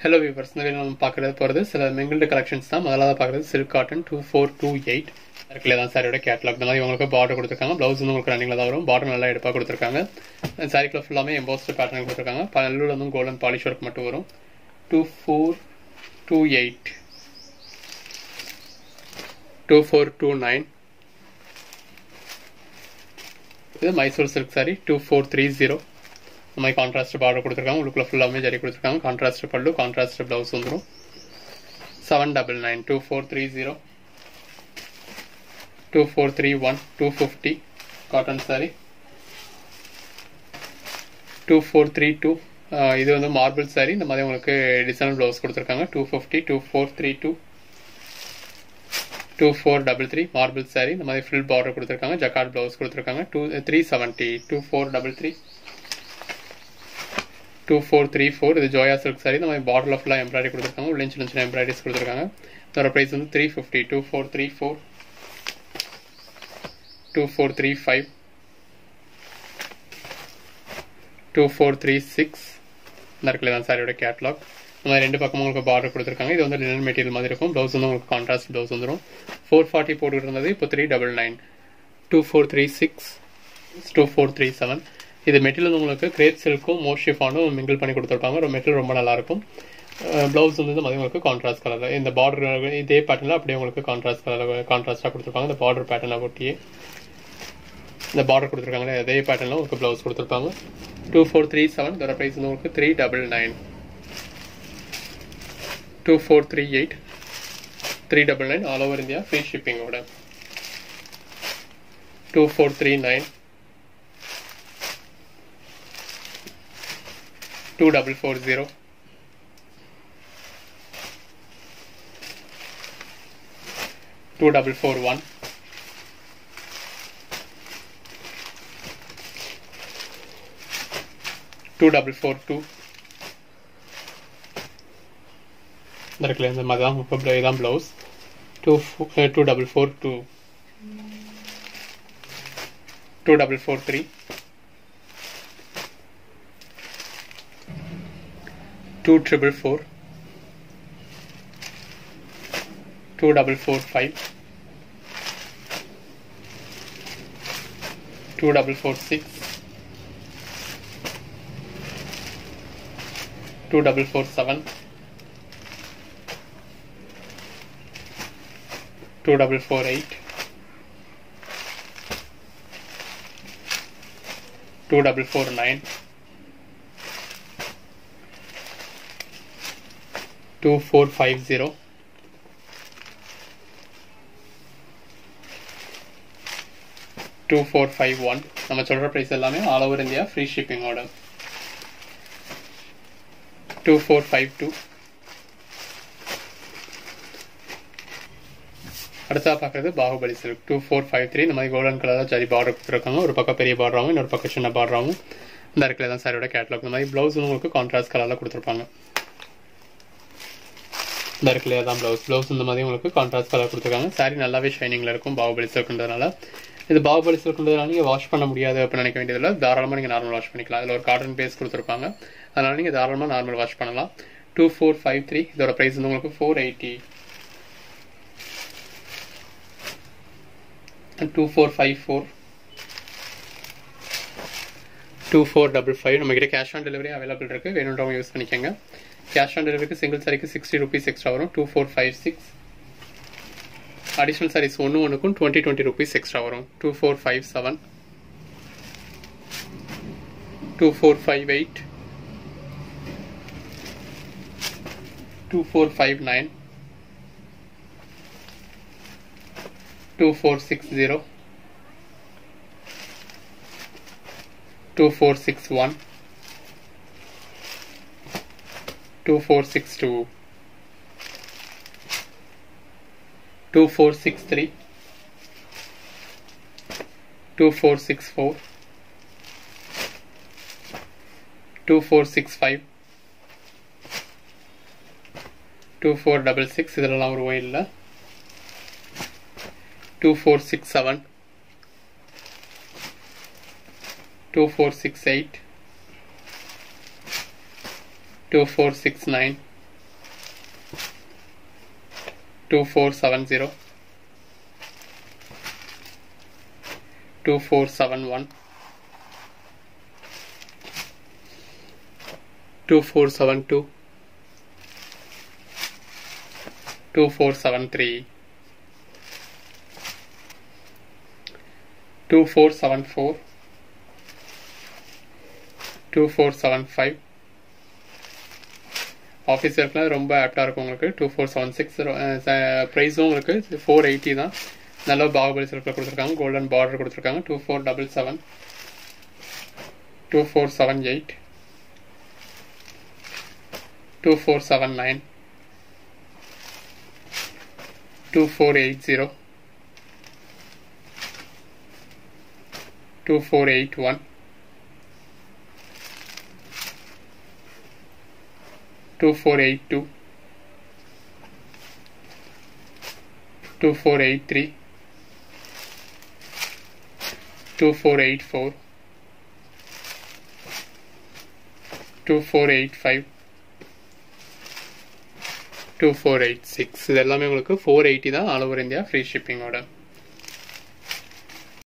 Hello viewers இந்த video நம்ம பார்க்குறது போகிறது சில மெங்கிள்டு கலெக்ஷன்ஸ் தான். முதலாவது பார்க்குறது silk cotton two four two eight இருக்குல்ல தான் சாரியோட கேட்லாக் இந்த மாதிரி உங்களுக்கு பார்டர் கொடுத்துருக்காங்க. ப்ளவுஸ் வந்து உங்களுக்கு ரன்னிங்கில் தான் வரும். பார்டர் நல்லா எடுப்பாக கொடுத்துருக்காங்க. சாரிக்குள்ள ஃபுல்லாமே எம்போஸ்டர் பேட்டர்ன் கொடுத்துருக்காங்க. பல்லூர் வந்து கோல்டன் பாலிஷ் ஒர்க் மட்டும் வரும். Two four two eight two four two nine இது Mysore silk sari two four three zero இந்த மாதிரி கான்ட்ராஸ்ட் பார்டர் கொடுத்துருக்காங்க. உள்ளுக்குள்ள ஃபுல்லாமே ஜரி கொடுத்துருக்காங்க கான்ட்ராஸ்ட் பல்லு கான்ட்ராஸ்ட் ப்ளவுஸ் வந்துடும் seven double nine two four three zero two four three one two fifty cotton sari two four three two இது வந்து மார்பிள் சாரி இந்த மாதிரி உங்களுக்கு டிசைன் ப்ளவுஸ் கொடுத்துருக்காங்க. Two fifty two four three two two four double three marble sari இந்த மாதிரி full border கொடுத்துருக்காங்க. Jacquard blouse கொடுத்துருக்காங்க. Two three seventy two four double three two four three four இது ஜோயா சில்க் சாரி இந்த மாதிரி பாட்டில் ஃபுல்லாக எம்ப்ராய்டரி கொடுத்துருக்காங்க. உள்ள சின்ன சின்ன எம்ப்ராய்டரிஸ் கொடுத்துருக்காங்க. இதோட ப்ரைஸ் வந்து three fifty two four three four two four three five two four three six இந்த இடத்துல தான் சாரியோட கேட்லாக் இந்த மாதிரி ரெண்டு பக்கமும் உங்களுக்கு பார்டர் கொடுத்துருக்காங்க. இது வந்து லினன் மெட்டீரியல் மாதிரி இருக்கும். ப்ளவுஸ் வந்து உங்களுக்கு கான்ட்ராஸ்ட் ப்ளவுஸ் வந்துடும் ஃபோர் ஃபார்ட்டி போட்டுக்கிட்டு இருந்தது இப்போ three double nine two four three six two four three seven இது மெட்டீரியல் உங்களுக்கு கிரேப் சில்க்கும் மோஷிஃபானும் மிங்கிள் பண்ணி கொடுத்துருப்பாங்க. ரொம்ப மெட்டீரியல் ரொம்ப நல்லாயிருக்கும். ப்ளவுஸ் வந்து மாதிரி உங்களுக்கு கான்ட்ராஸ்ட் கலர் இந்த பார்டர் இதே பேட்டர்னில் அப்படியே உங்களுக்கு கான்ட்ராஸ்ட் கலர் கான்ட்ராஸ்ட்டாக கொடுத்துருப்பாங்க. இந்த பார்டர் பேட்டர்னை ஒட்டியே. இந்த பார்டர் கொடுத்துருக்காங்களே அதே பேட்டர்னில் உங்களுக்கு ப்ளவுஸ் கொடுத்துருப்பாங்க. டூ ஃபோர் த்ரீ செவன் இதோட ப்ரைஸ் வந்து உங்களுக்கு three double nine two four three eight three double nine all over India free ஷிப்பிங்கோட two four three nine two double four zero two double four one two double four two இந்த இருக்குல்ல இந்த மாதிரி தான் இப்போ இதான் blouse two two double four two two double four three two triple four. two double four five. two double four six. two double four seven. two double four eight. two double four nine two four five zero two four five one நம்ம சொல்கிற price எல்லாமே all over India free ஷிப்பிங்கோட two four five two அடுத்தா பார்க்குறது Baahubali silk two four five three இந்த மாதிரி golden கலரில் சரி பார்டர் கொடுத்துருக்காங்க. ஒரு பக்கம் பெரிய பார்டராகவும் இன்னொரு பக்கம் சின்ன பார்டராகவும் இந்த இடத்துல தான் சாரியோட கேட்லாக் இந்த மாதிரி ப்ளவுஸ் உங்களுக்கு கான்ட்ராஸ்ட் கலரில் கொடுத்துருப்பாங்க. இந்த இருக்குல்லையா தான் ப்ளவுஸ் ப்ளவுஸ் இந்த மாதிரி உங்களுக்கு கான்ட்ராஸ்ட் கலர் கொடுத்துருக்காங்க. சாரி நல்லாவே ஷைனிங்கில் இருக்கும் பாகுபலி சில்க்ன்றதுனால இது பாகுபலி சில்க்ன்றதுனால நீங்கள் வாஷ் பண்ண முடியாது அப்படின்னு நினைக்க வேண்டியதில்லை. தாராளமாக நீங்கள் நார்மல் வாஷ் பண்ணிக்கலாம். அதில் ஒரு காட்டன் பேஸ் கொடுத்துருப்பாங்க. அதனால் நீங்கள் தாராளமாக நார்மல் வாஷ் பண்ணலாம். டூ ஃபோர் ஃபைவ் த்ரீ இதோட ப்ரைஸ் வந்து உங்களுக்கு four eighty two four five four two four double five நம்மக்கிட்ட கேஷ் ஆன் டெலிவரி அவைலபிள் இருக்குது வேணுன்றவங்க யூஸ் பண்ணிக்கோங்க. கேஷ் ஆன் டெலிவரிக்கு சிங்கிள் சாரிக்கு சிக்ஸ்டி ருபீஸ் எக்ஸ்ட்ரா வரும். Two four five six additional saris ஒன்று ஒன்றுக்கும் டுவெண்ட்டி டுவெண்ட்டி ருபீஸ் எக்ஸ்ட்ரா வரும். Two four five seven two four five eight two four five nine two four six zero 2461 2462 2463 2464 2465 two four double six இதிலலாம் ஒரு oil two four six seven 2468 2469 2470 2471 2472 2473 2474 two four seven five office ஒர்க்லாம் ரொம்ப ஆப்டாக இருக்கும் உங்களுக்கு. Two four seven six ப்ரைஸும் உங்களுக்கு four eighty தான். நல்ல பாகுபலி சில்கில் கொடுத்துருக்காங்க. கோல்டன் பார்டர் கொடுத்துருக்காங்க. Two four double seven two four seven eight two four seven nine two four eight zero two four eight one two four eight two two four eight three two four eight four two four eight five two four eight six இது எல்லாமே உங்களுக்கு 480 தான் all over India free ஷிப்பிங்கோட